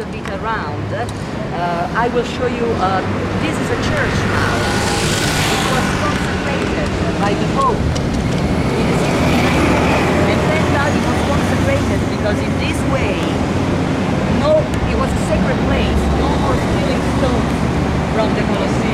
a bit around. Uh, I will show you, uh, this is a church now. It was consecrated by the Pope And thank God it was consecrated because in this way, no, it was a sacred place, no more stealing stones from the Colosseum.